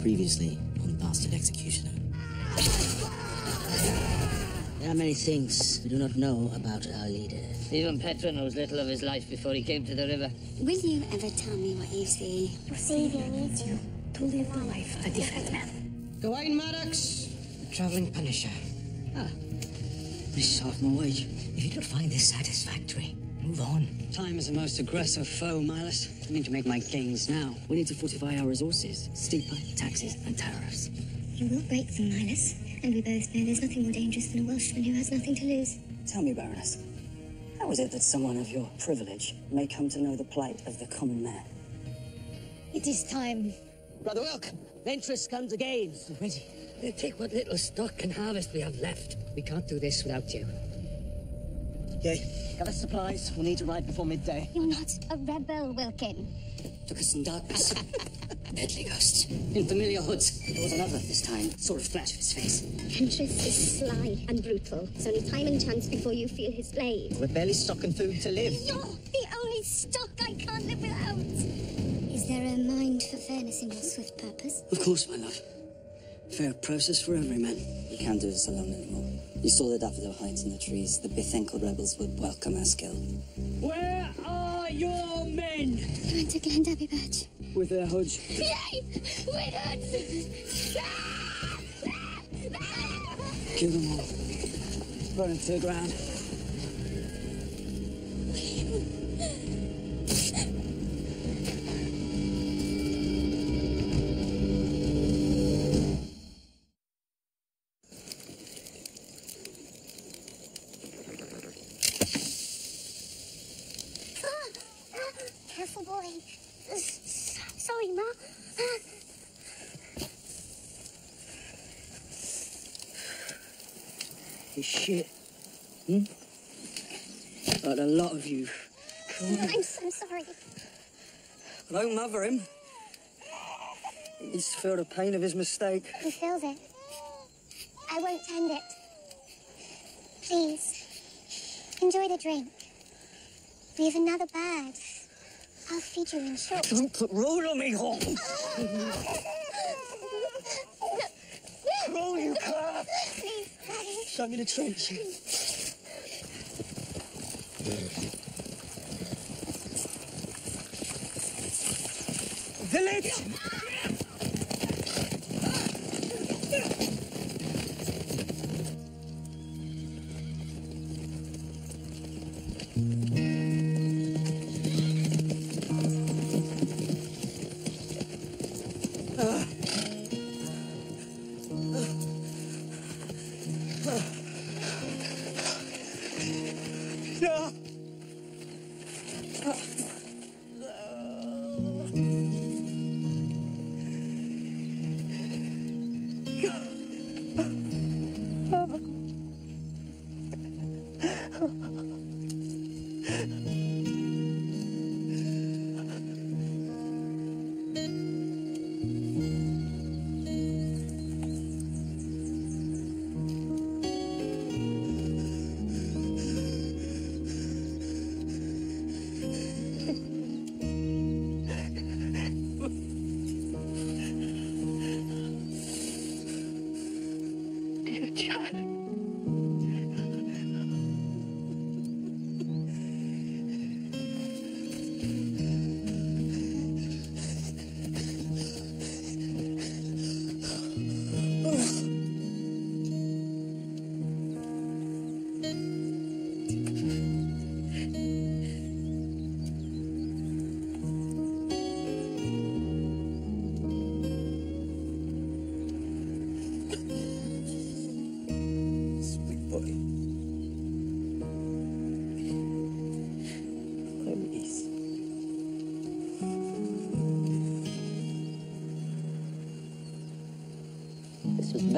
Previously on Bastard Executioner. There are many things we do not know about our leader. Even Petra knows little of his life before he came to the river. Will you ever tell me what you see? Your savior needs you. To live the life of a different man. Gawain Maddox, the traveling punisher. Ah, this is half my wage. If you don't find this satisfactory, move on. Time is the most aggressive foe, Milus. I need to make my gains now. We need to fortify our resources. Steeper taxes and tariffs. You will break them, Milus. And we both know there's nothing more dangerous than a Welshman who has nothing to lose. Tell me, Baroness, how is it that someone of your privilege may come to know the plight of the common man? It is time. Brother Wilk, Ventris comes again. Ready. Take what little stock and harvest we have left. We can't do this without you. Yay. Gather supplies. We'll need to ride before midday. You're not a rebel, Wilkin. Took us in darkness. Deadly ghosts. In familiar hoods. There was another this time. Saw a flash of his face. Ventris is sly and brutal. It's only time and chance before you feel his blade. We're barely stocking food to live. You're the only stock I can't live without. Is there a mind for fairness in your swift purpose? Of course, my love. Fair process for every man. We can't do this alone anymore. You saw the daffodil heights in the trees. The Bithenkel rebels would welcome our skill. Where are your men? They went to Glen Dabbybirch. With their hoods. Yay! With us! Kill them all. Burn them to the ground. Of you. I'm so sorry. I Don't mother him. He's felt the pain of his mistake. He feels it. I won't tend it. Please, enjoy the drink. We have another bird. I'll feed you in short. Don't put rule on me, Hawk. Roll, you Daddy. Show me the trench. Village!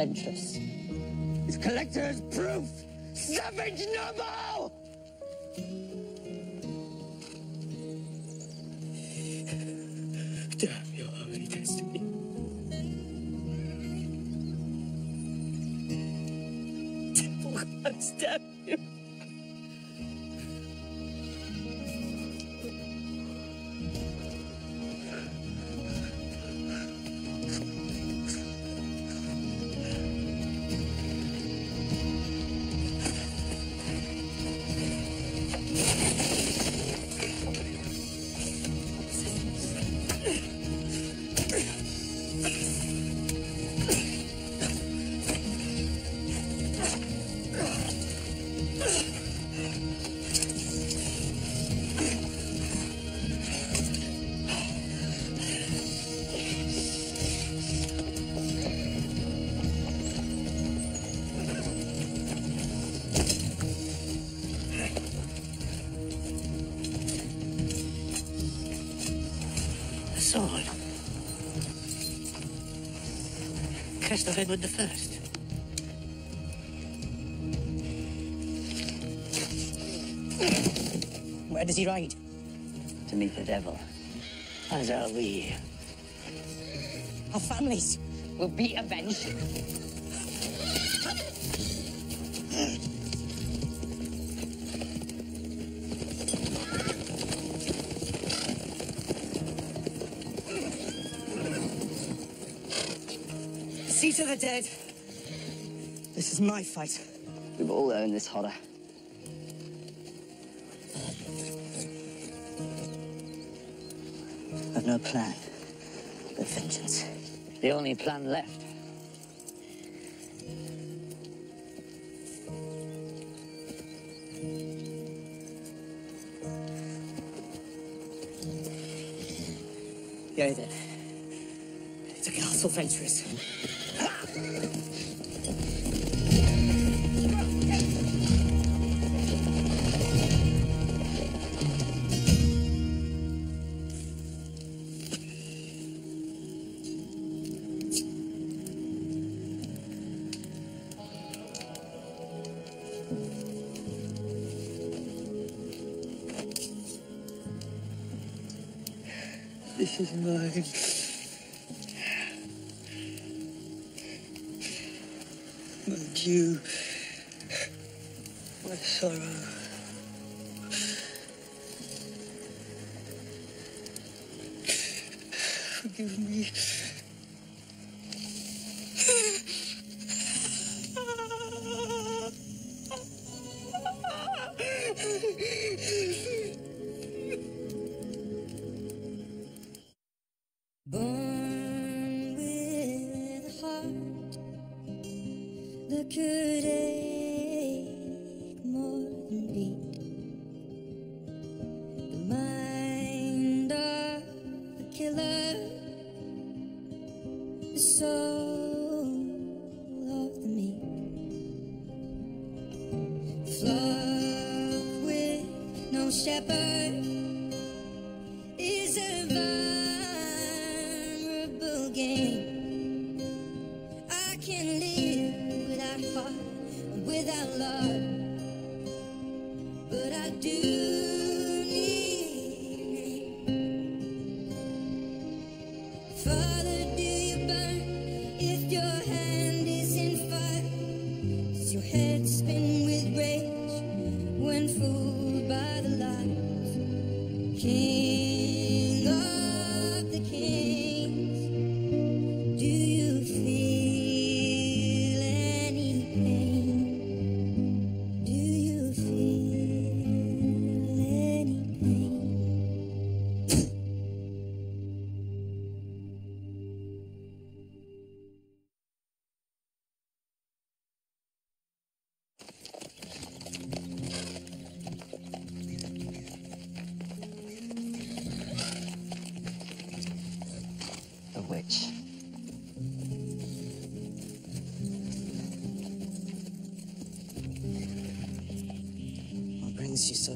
Ventris. His collector is proof! Savage noble! Of Edward the First. Where does he ride? To meet the devil. As are we. Our families. Will be avenged. To the dead. This is my fight. We've all earned this horror. I've no plan but vengeance. The only plan left. Yea then. To Castle Ventris. This is mine. But due. Love, but I do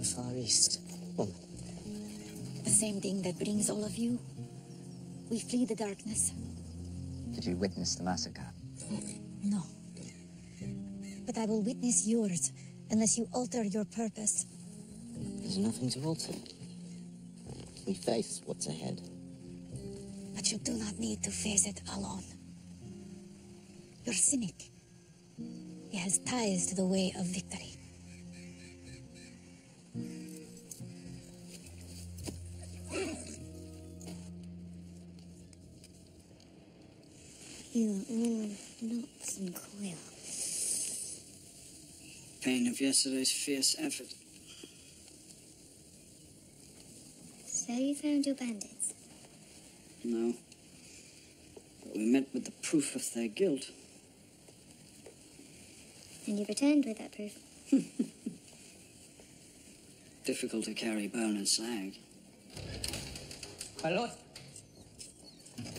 so far east, woman? The same thing that brings all of you. We flee the darkness. Did you witness the massacre? No. But I will witness yours unless you alter your purpose. There's nothing to alter. We face what's ahead. But you do not need to face it alone. You're cynic. He has ties to the way of victory. You all knots and coil. Pain of yesterday's fierce effort. So you found your bandits? No. But we met with the proof of their guilt. And you returned with that proof. Difficult to carry bone and slag. My lord.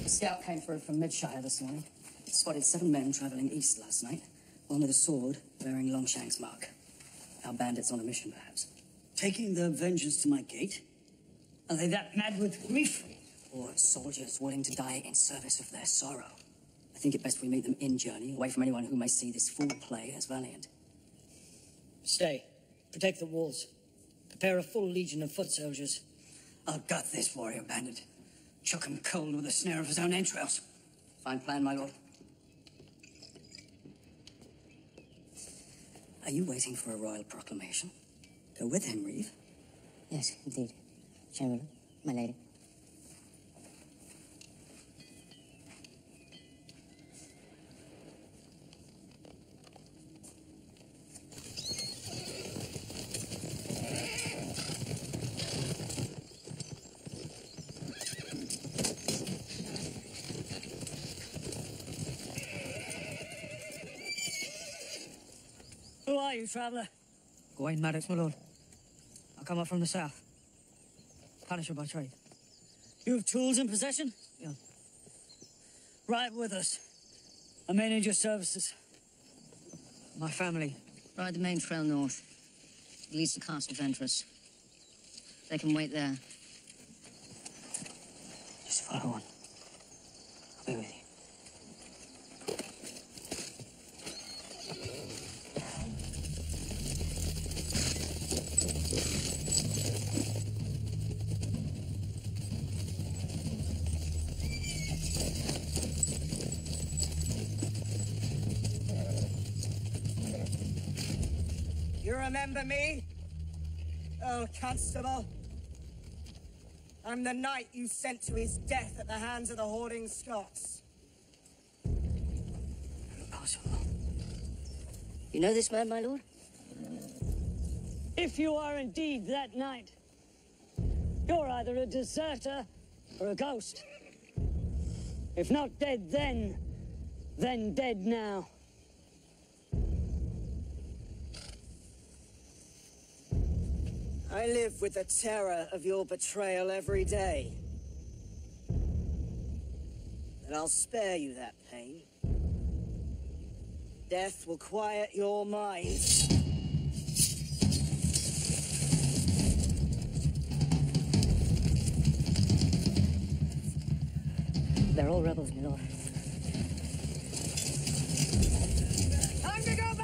A scout came through from Midshire this morning. Spotted seven men traveling east last night. One with a sword, bearing Longshank's mark. Our bandits on a mission, perhaps. Taking their vengeance to my gate? Are they that mad with grief? Or soldiers willing to die in service of their sorrow. I think it best we meet them in journey, away from anyone who may see this fool play as valiant. Stay. Protect the walls. Prepare a full legion of foot soldiers. I'll gut this warrior bandit. Chuck him cold with a snare of his own entrails. Fine plan, my lord. Are you waiting for a royal proclamation? Go with him, Reeve. Yes, indeed. Chamberlain, my lady. You, traveller? Gawain Maddox, my lord. I come up from the south. Punisher by trade. You have tools in possession? Yeah. Ride with us. I may need your services. My family. Ride the main trail north. It leads to Castle Ventris. They can wait there. Just follow on. Remember me? Oh, Constable. I'm the knight you sent to his death at the hands of the hoarding Scots. Impossible. You know this man, my lord? If you are indeed that knight, you're either a deserter or a ghost. If not dead then, then dead now. I live with the terror of your betrayal every day. And I'll spare you that pain. Death will quiet your mind. They're all rebels, my lord. Time to go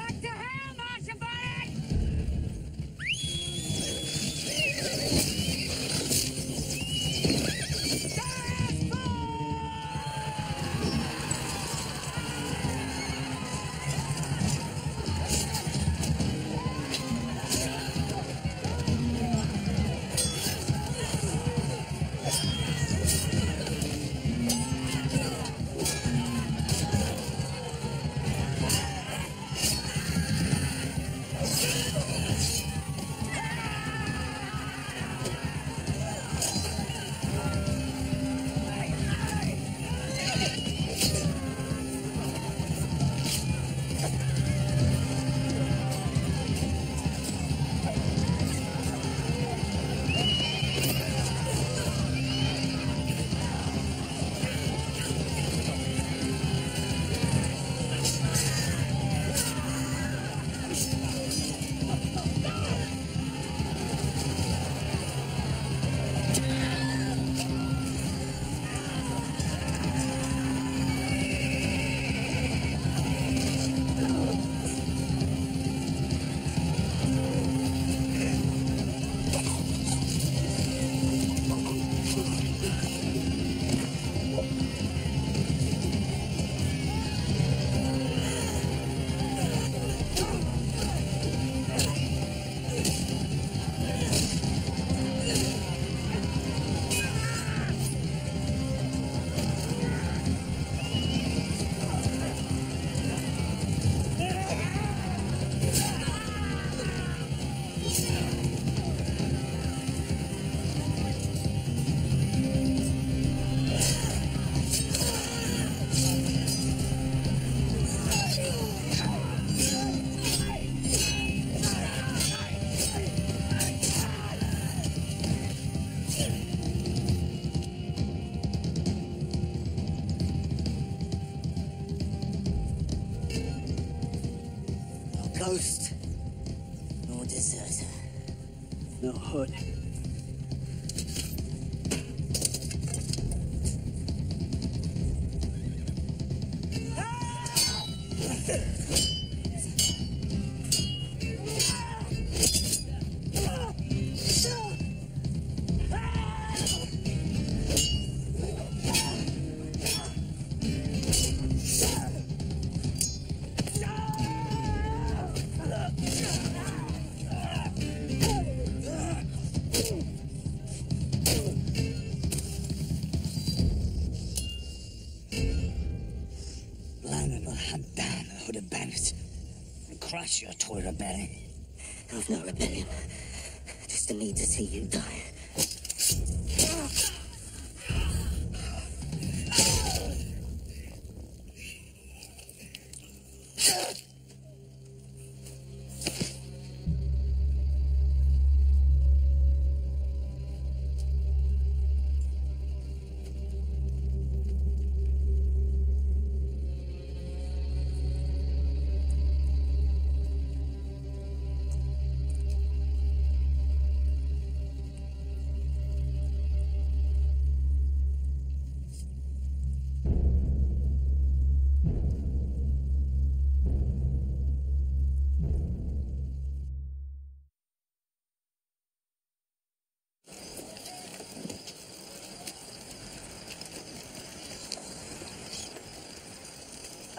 to see you die.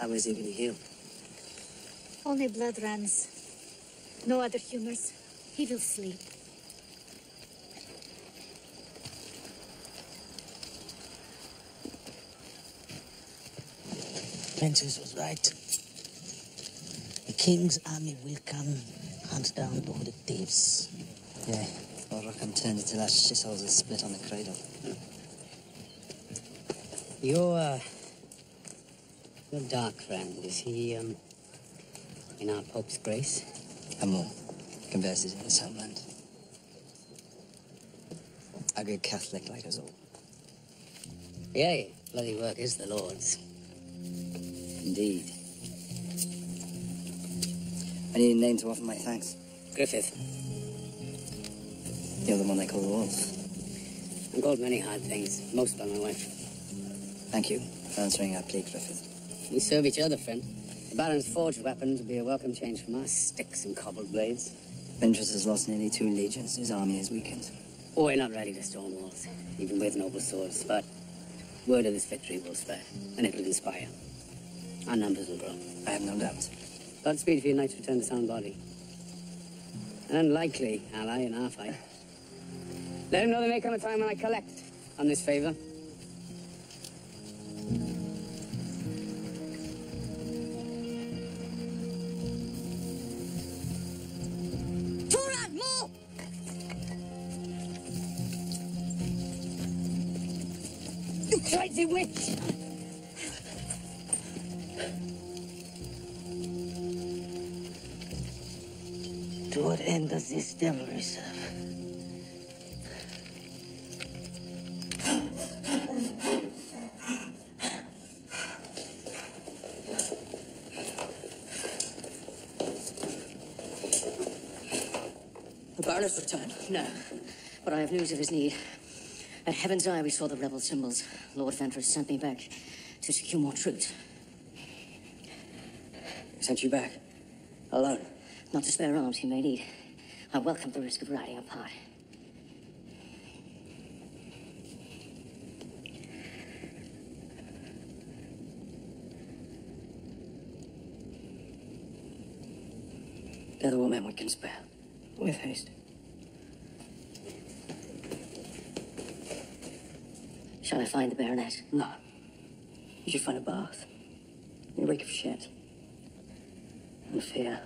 How is he going to heal? Only blood runs. No other humors. He will sleep. Princess was right. The king's army will come hunt down all the thieves. Yeah, well, Rackham turned until our shitholes are split on the cradle. Your, uh, your dark friend, is he, um, in our Pope's grace? Amor converses in his homeland. A good Catholic like us all. Yea, bloody work is the Lord's. Indeed. I need a name to offer my thanks. Griffith. You're the one they call the wolf. I'm called many hard things, most by my wife. Thank you for answering our plea, Griffith. We serve each other, friend. The Baron's forged weapons would be a welcome change from our sticks and cobbled blades. Ventris has lost nearly two legions. His army is weakened. Oh, we're not ready to storm walls, even with noble swords, but word of this victory will spread, and it'll inspire. Our numbers will grow. I have no doubt. Godspeed for your knight's return to sound body. An unlikely ally in our fight. Let him know there may come a time when I collect on this favor. Witch! To what end does this devilry serve? The Baron has returned. No, but I have news of his need. At Heaven's Eye, we saw the rebel symbols. Lord Ventris sent me back to secure more troops. Sent you back. Alone. Not to spare arms he may need. I welcome the risk of riding apart. They're the women we can spare. With haste. Shall I find the Baronet? No. You should find a bath. In a wake of shit. And fear.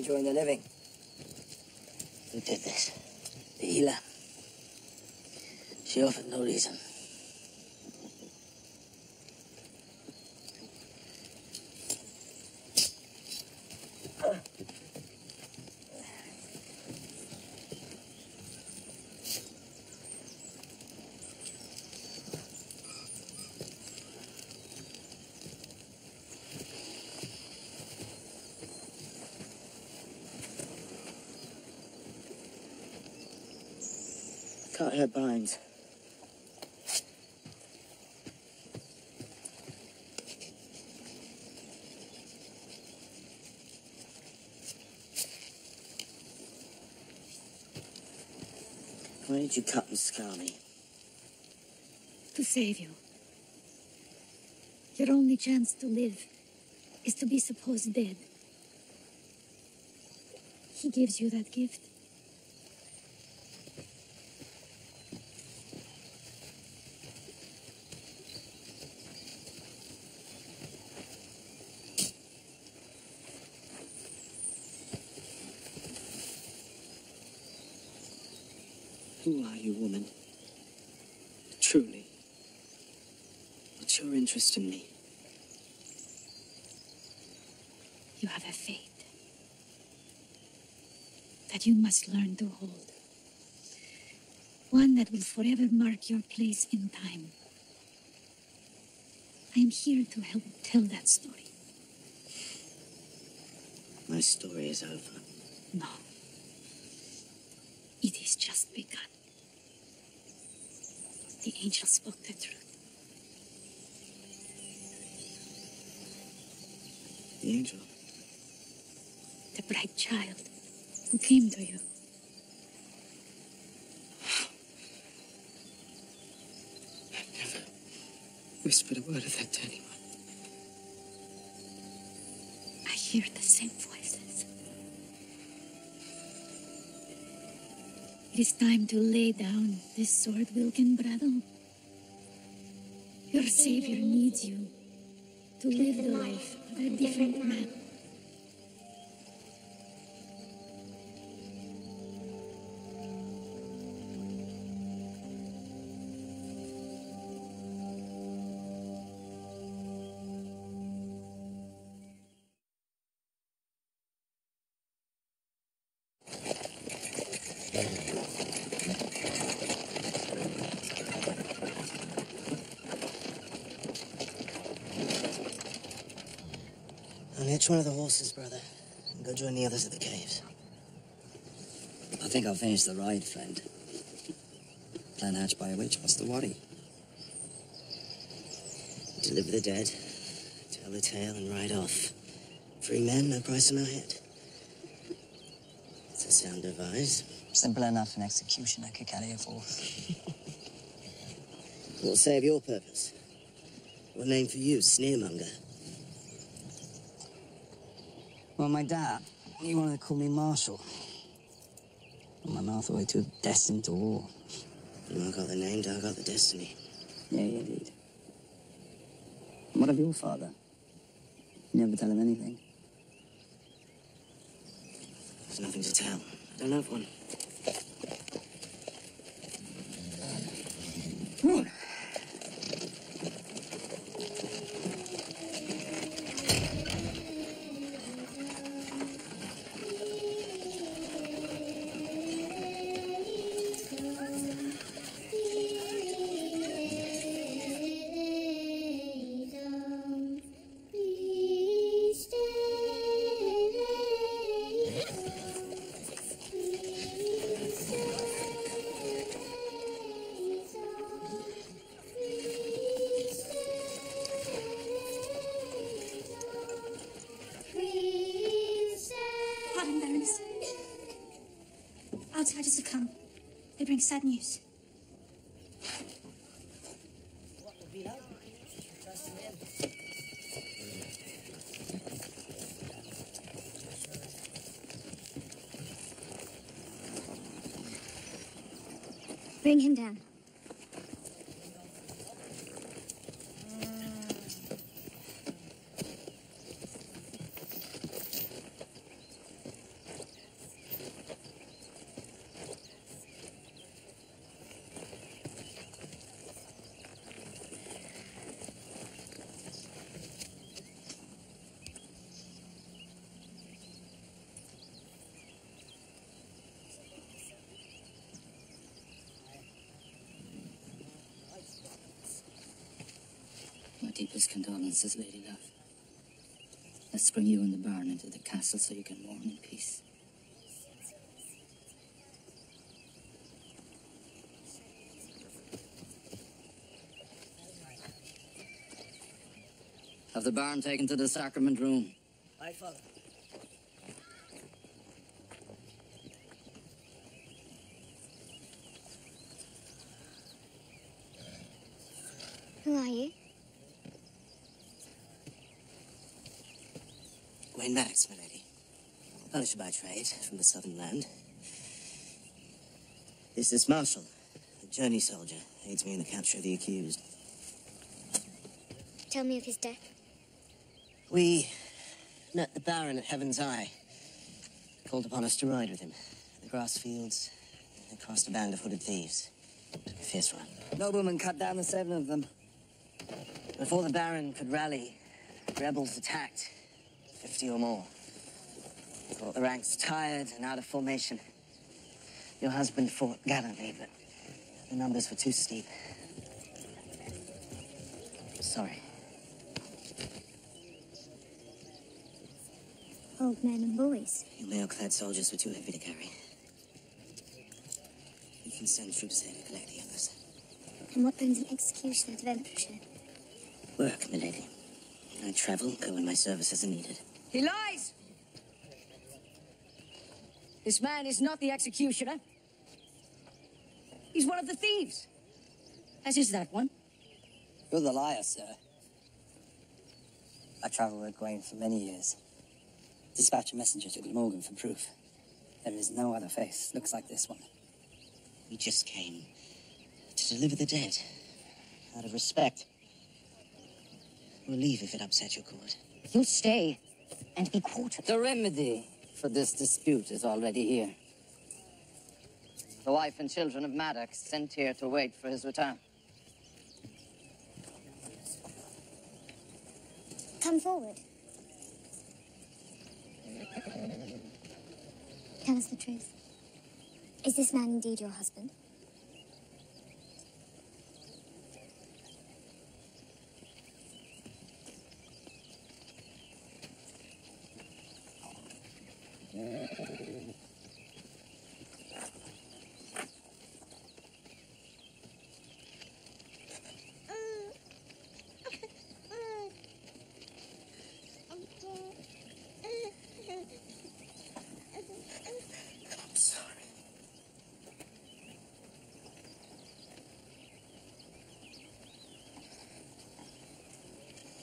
Enjoying the living. Who did this? The healer. She offered no reason. Cut her. Why did you cut and scar me? To save you. Your only chance to live is to be supposed dead. He gives you that gift. Who are you, woman? Truly. What's your interest in me? You have a fate that you must learn to hold. One that will forever mark your place in time. I am here to help tell that story. My story is over. No. It is just begun. The angel spoke the truth. The angel. The bright child who came to you. I've never Whispered a word of that to anyone. I hear the same voices. It is time to lay down this sword, Wilkin Brattle. Your savior needs you to live the life of a different man. I'll hitch one of the horses, brother, and go join the others at the caves. I think I'll finish the ride, friend. Plan hatched by a witch. What's the worry? Deliver the dead, tell the tale, and ride off. Free men, no price on our head. It's a sound device. Simple enough an executioner could carry a forth. What'll save your purpose? What name for you, sneermonger? Well, my dad, he wanted to call me Marshall. But my mouth away too destined to war. You I got the name, I got the destiny. Yeah, you did. What of your father? You never tell him anything. There's nothing to tell. I don't have one. Sad news. Bring him down. Deepest condolences, Lady Love. Let's bring you and the Baron into the castle so you can mourn in peace. Have the Baron taken to the sacrament room. I follow. Who are you? Wayne Maddox, my lady. Publisher by trade from the southern land. This is Marshall, a journey soldier, aids me in the capture of the accused. Tell me of his death. We met the Baron at Heaven's Eye. Called upon us to ride with him. The grass fields. They crossed a band of hooded thieves. Took a fierce run. Noblemen cut down the seven of them. Before the Baron could rally, rebels attacked. Fifty or more. The ranks tired and out of formation. Your husband fought gallantly, but the numbers were too steep. Sorry. Old men and boys. You mail-clad soldiers were too heavy to carry. We can send troops there to collect the others. And what brings an executioner to Renfrewshire? Work, milady. I travel, go when my services are needed. He lies! This man is not the executioner. He's one of the thieves. As is that one. You're the liar, sir. I travelled with Gawain for many years. Dispatch a messenger to Glamorgan for proof. There is no other face looks like this one. We just came to deliver the dead. Out of respect. We'll leave if it upsets your court. You'll stay and be. The remedy for this dispute is already here. The wife and children of Maddox sent here to wait for his return. Come forward. Tell us the truth. Is this man indeed your husband? I'm sorry.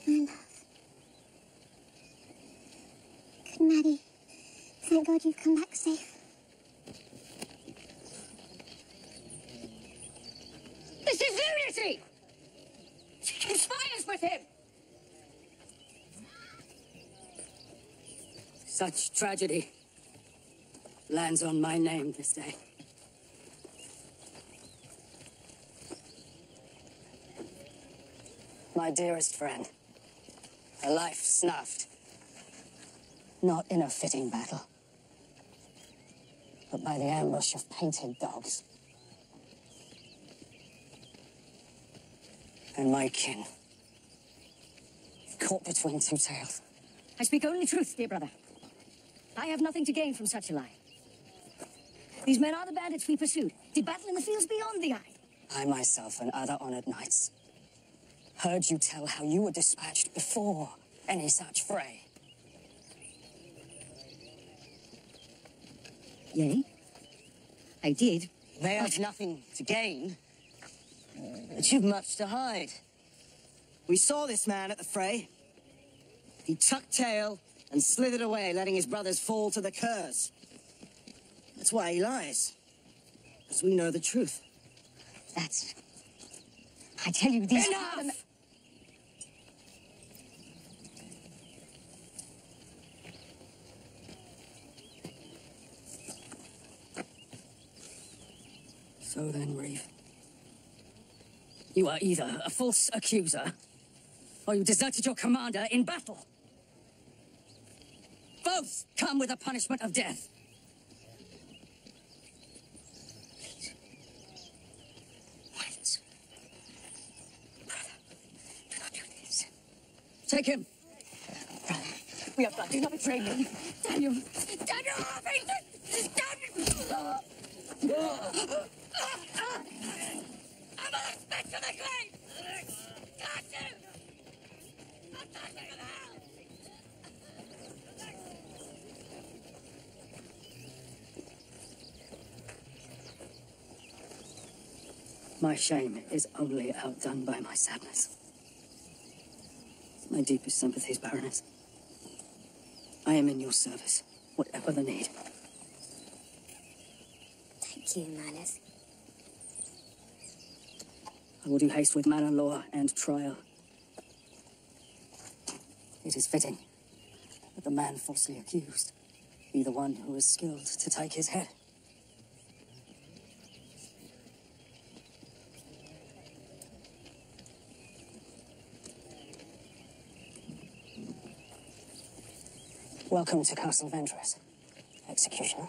My love. Good Maddie. God you've come back safe. This is lunacy! She conspires with him! Such tragedy lands on my name this day. My dearest friend, a life snuffed. Not in a fitting battle, but by the ambush of painted dogs. And my kin, caught between two tails. I speak only truth, dear brother. I have nothing to gain from such a lie. These men are the bandits we pursued. Did battle in the fields beyond the eye. I myself and other honored knights heard you tell how you were dispatched before any such fray. Yea, I did. They have nothing to gain, but you've much to hide. We saw this man at the fray. He tucked tail and slithered away, letting his brothers fall to the curse. That's why he lies. Because we know the truth. That's. I tell you, these Enough! So then, Reeve, you are either a false accuser, or you deserted your commander in battle. Both come with a punishment of death. Take him. We are blood. Do not betray me. Daniel. Daniel! Daniel! I'm a respect for the grave! Got you! I'm touching it! My shame is only outdone by my sadness. My deepest sympathies, Baroness. I am in your service, whatever the need. Thank you, Manus. I will do haste with manner, law, and trial. It is fitting that the man falsely accused be the one who is skilled to take his head. Welcome to Castle Ventris, Executioner.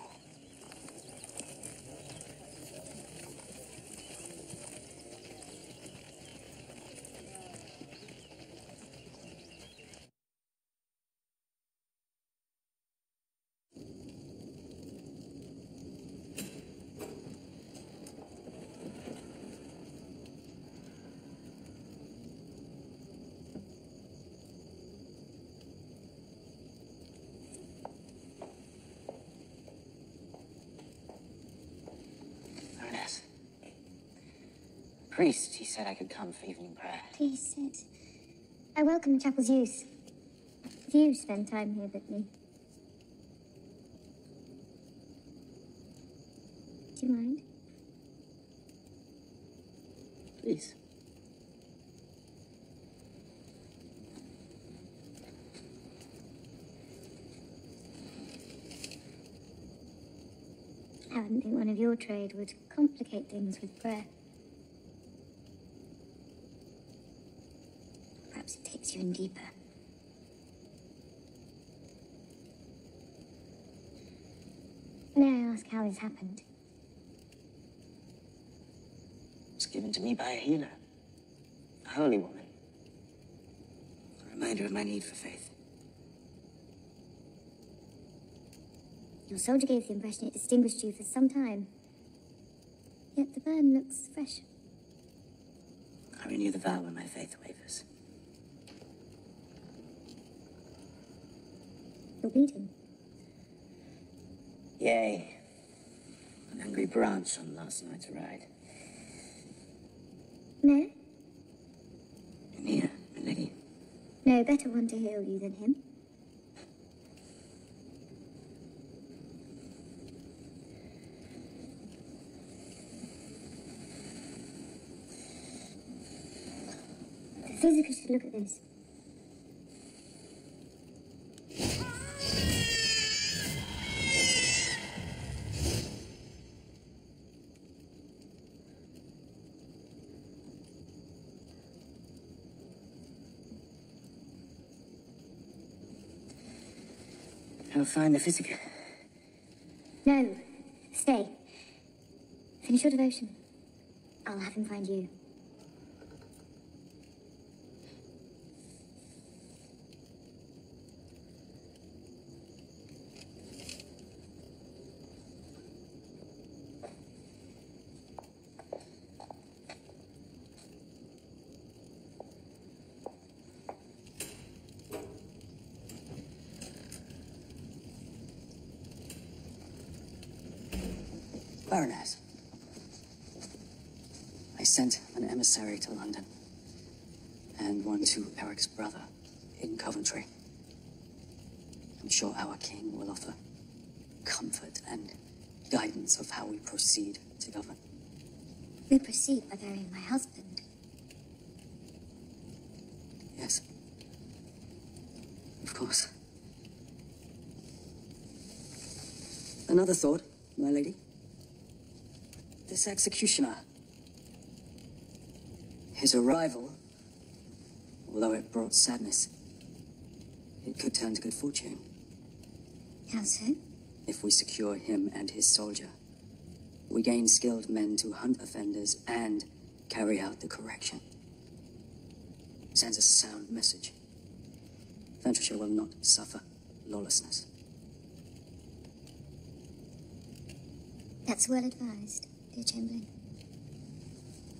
Baroness. Priest, he said I could come for evening prayer. Please sit. I welcome the chapel's use. If you spend time here with me. Do you mind? Please. I wouldn't think one of your trade would complicate things with prayer. Perhaps it takes you in deeper. May I ask how this happened? It was given to me by a healer. A holy woman. A reminder of my need for faith. Your soldier gave the impression it distinguished you for some time. Yet the burn looks fresh. I renew the vow when my faith wavers. Bleeding. Yea. An angry branch on last night's ride. No? Mia, my lady. No better one to heal you than him. The physicist should look at this. I'll find the physic. No, stay. Finish your devotion. I'll have him find you. Baroness. I to London and one to Eric's brother in Coventry. I'm sure our king will offer comfort and guidance of how we proceed to govern. We proceed by burying my husband. Yes. Of course. Another thought, my lady. This executioner. His arrival, although it brought sadness, it could turn to good fortune. How so? If we secure him and his soldier, we gain skilled men to hunt offenders and carry out the correction. Sends a sound message. Adventureshire will not suffer lawlessness. That's well advised, dear Chamberlain.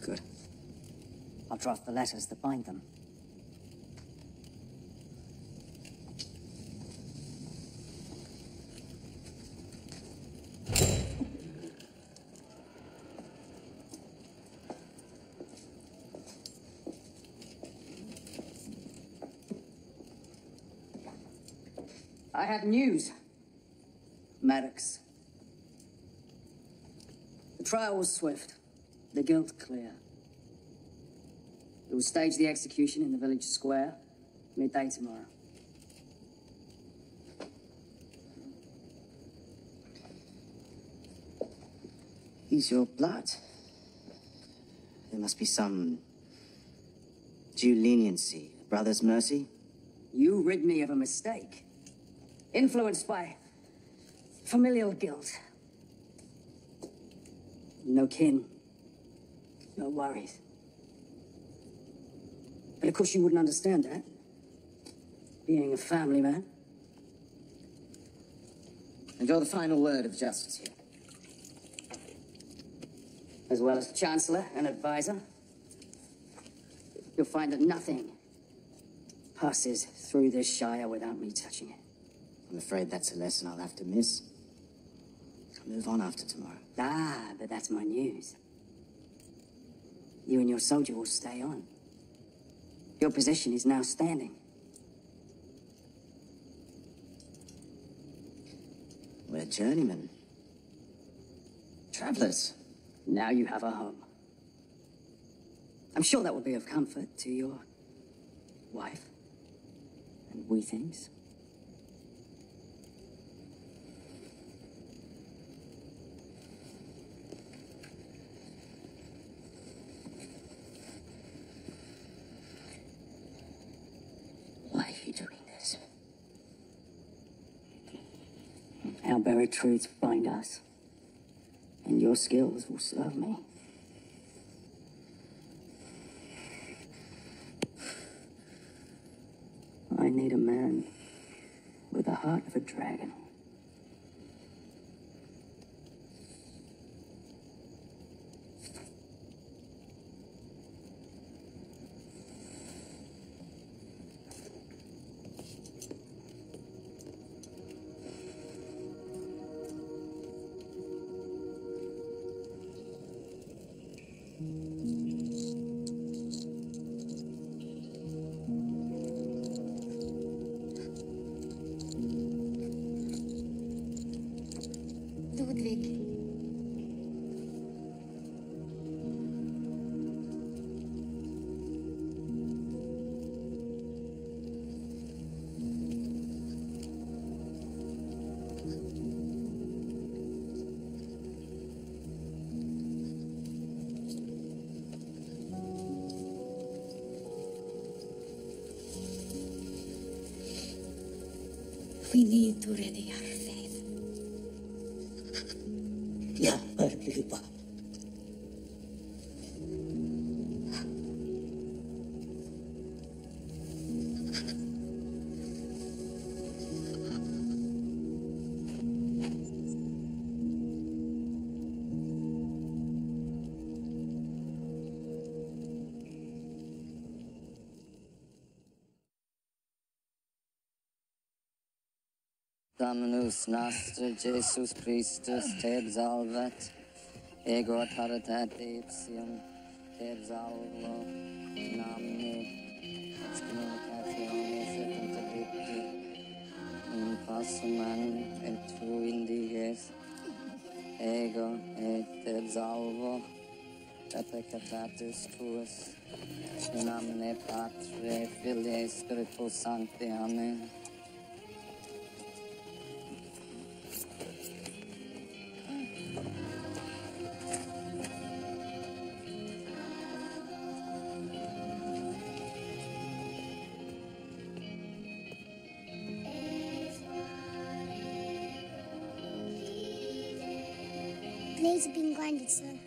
Good. I'll draft the letters that bind them. I have news. Maddox. The trial was swift. The guilt clear. We will stage the execution in the village square midday tomorrow. He's your blood. There must be some due leniency, brother's mercy. You rid me of a mistake. Influenced by familial guilt. No kin. No worries. But of course you wouldn't understand that. Being a family man. And you're the final word of justice here. As well as Chancellor and advisor. You'll find that nothing passes through this Shire without me touching it. I'm afraid that's a lesson I'll have to miss. I'll move on after tomorrow. Ah, but that's my news. You and your soldier will stay on. Your position is now standing. We're journeymen. Travelers. Now you have a home. I'm sure that will be of comfort to your wife and we things. Why are you doing this? Our buried truths bind us, and your skills will serve me. I need a man with the heart of a dragon. We need to ready our faith. Dominus Noster Jesus Christus te exalvet, ego autoritate ipsium te exalvo, namne excommunicationes et interdicti, in possumam et tu indiges, ego et exalvo, pecatatis tuus, in nomine Patre, Filii, Spiritus Sancti. Amen. Have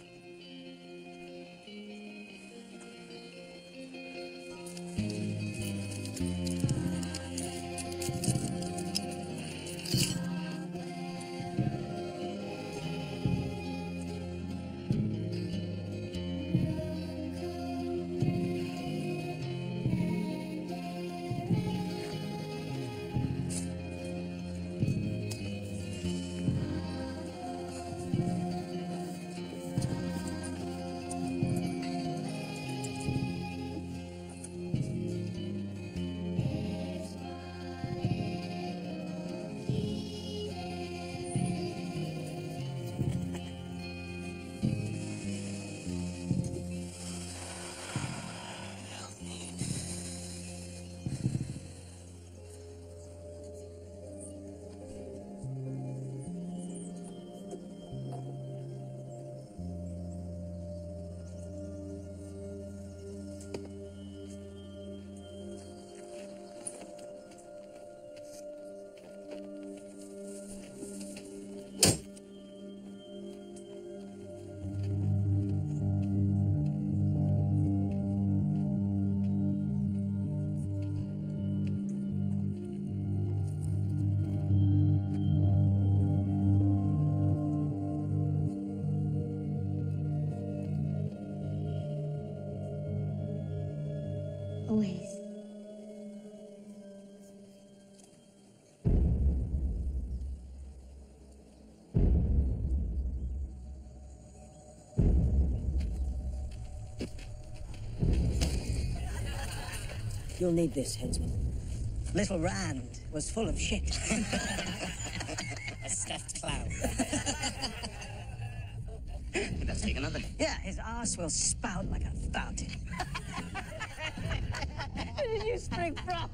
You'll need this, headsman. Little Rand was full of shit. A stuffed clown. Let's take another. Yeah, his arse will spout like a fountain. Where did you spring from?